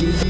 You.